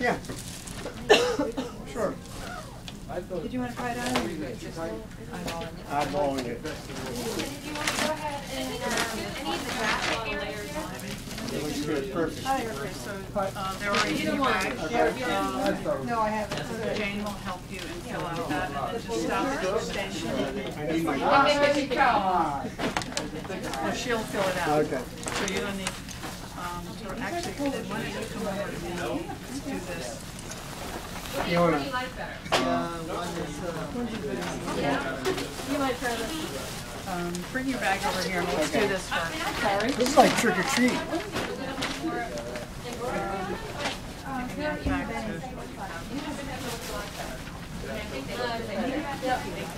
Yeah. Sure. Did you want to try it on? or you just- eyeballing? Eyeballing it. Did you want to go ahead and, um, any of the graphic areas? It looks good, perfect. Hi, okay, so, um, they're already in your. Um, No, I haven't. so Jane will help you and fill out that, and then just stop at the station. I need my. Or she'll fill it out. Okay. So you're gonna need, um, so actually, then why don't you come over to me, let's do this. You wanna, Um, bring your bag over here and let's do this first. Sorry? this is like trick or treat. Back to-